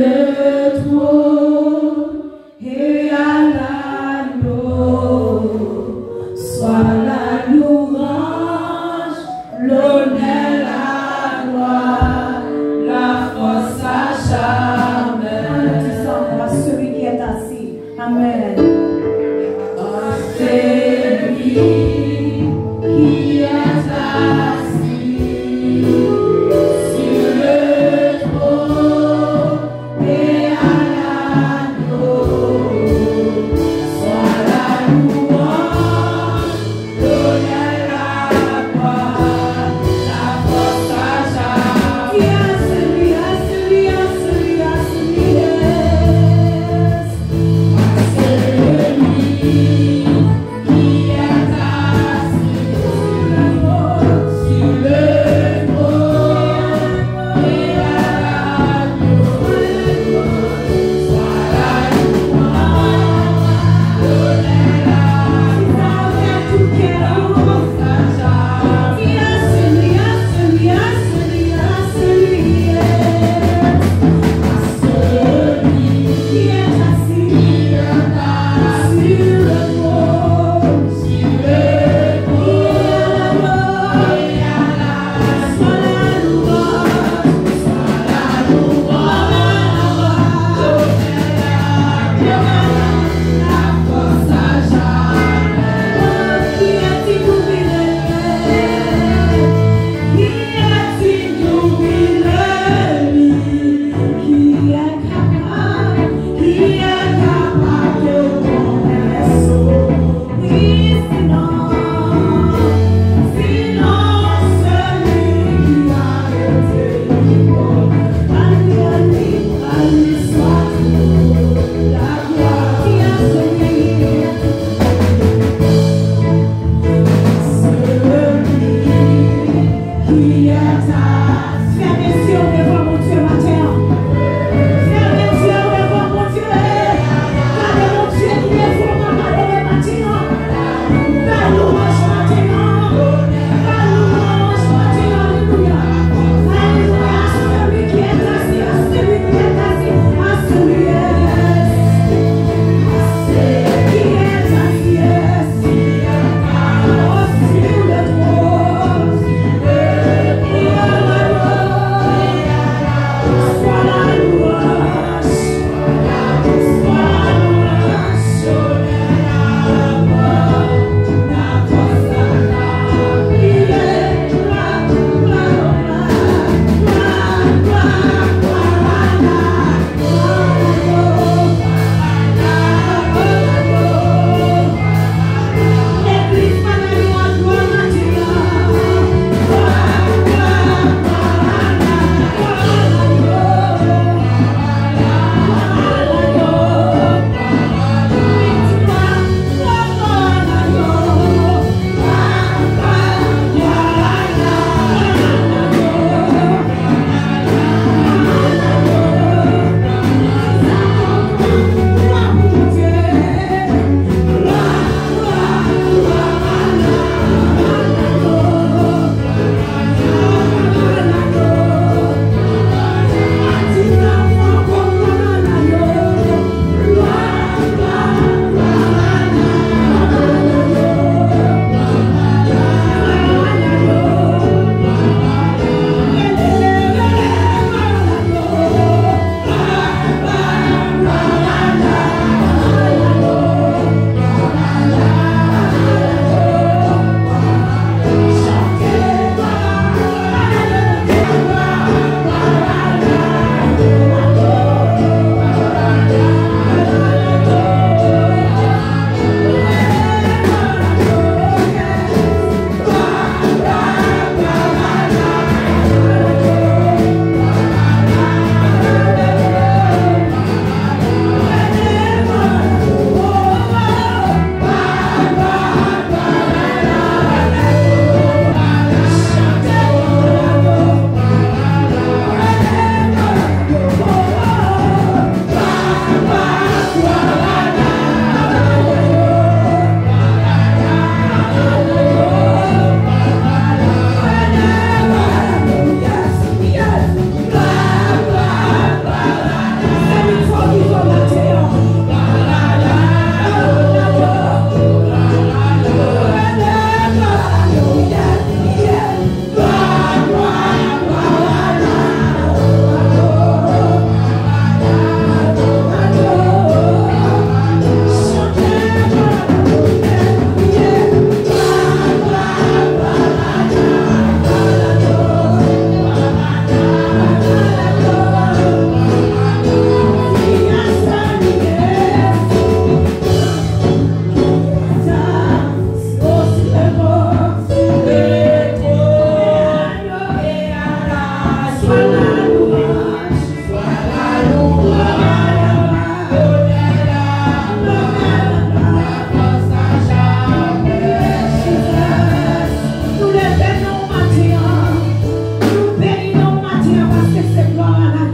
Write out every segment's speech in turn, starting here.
Yeah.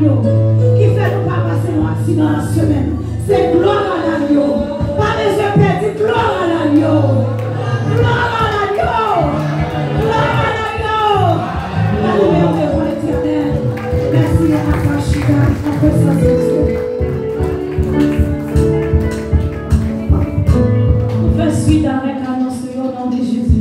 yo, ki fè nou pa pase nou aksidan an semen. Se glou